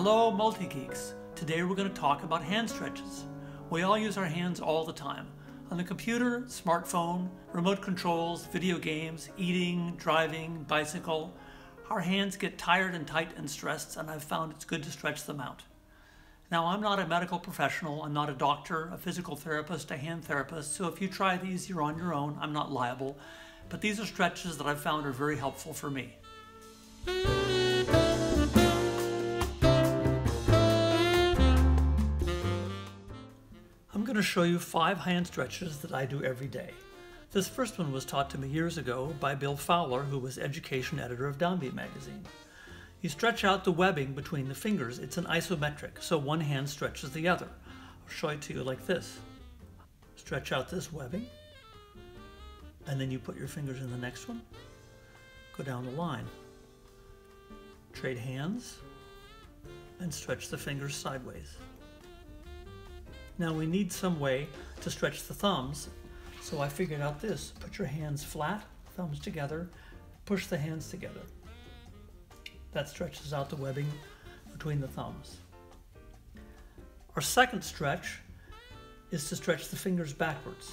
Hello, multi-geeks. Today we're going to talk about hand stretches. We all use our hands all the time. On the computer, smartphone, remote controls, video games, eating, driving, bicycle. Our hands get tired and tight and stressed, and I've found it's good to stretch them out. Now, I'm not a medical professional, I'm not a doctor, a physical therapist, a hand therapist, so if you try these, you're on your own, I'm not liable. But these are stretches that I've found are very helpful for me. To show you five hand stretches that I do every day. This first one was taught to me years ago by Bill Fowler, who was education editor of Downbeat magazine. You stretch out the webbing between the fingers. It's an isometric, so one hand stretches the other. I'll show it to you like this. Stretch out this webbing, and then you put your fingers in the next one. Go down the line. Trade hands, and stretch the fingers sideways. Now we need some way to stretch the thumbs, so I figured out this. Put your hands flat, thumbs together, push the hands together. That stretches out the webbing between the thumbs. Our second stretch is to stretch the fingers backwards.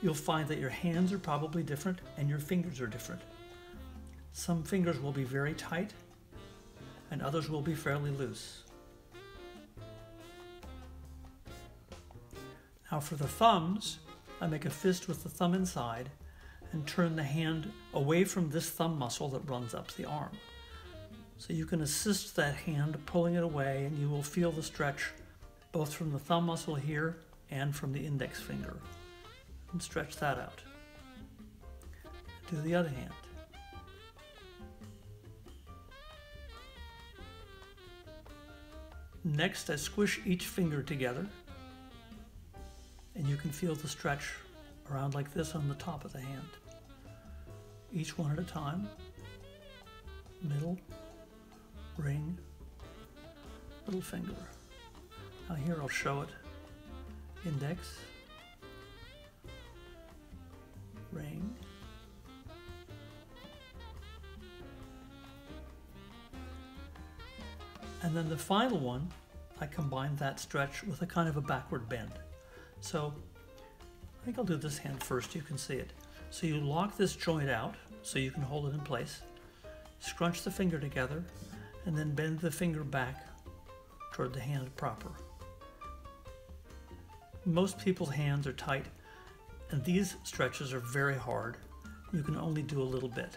You'll find that your hands are probably different and your fingers are different. Some fingers will be very tight and others will be fairly loose. Now for the thumbs, I make a fist with the thumb inside and turn the hand away from this thumb muscle that runs up the arm. So you can assist that hand pulling it away and you will feel the stretch both from the thumb muscle here and from the index finger. And stretch that out. Do the other hand. Next, I squish each finger together and you can feel the stretch around like this on the top of the hand. Each one at a time. Middle, ring, little finger. Now here I'll show it. Index, and then the final one, I combine that stretch with a kind of a backward bend. So I think I'll do this hand first, you can see it. So you lock this joint out so you can hold it in place, scrunch the finger together, and then bend the finger back toward the hand proper. Most people's hands are tight, and these stretches are very hard. You can only do a little bit.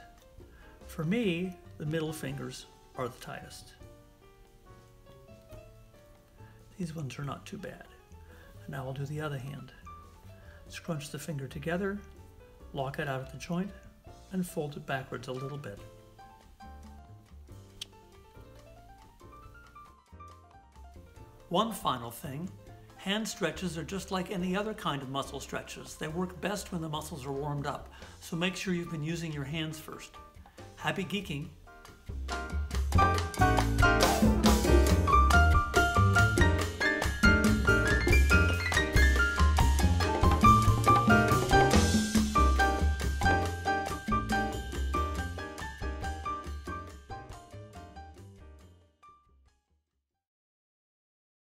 For me, the middle fingers are the tightest. These ones are not too bad. Now I'll do the other hand. Scrunch the finger together, lock it out at the joint, and fold it backwards a little bit. One final thing, hand stretches are just like any other kind of muscle stretches. They work best when the muscles are warmed up, so make sure you've been using your hands first. Happy geeking!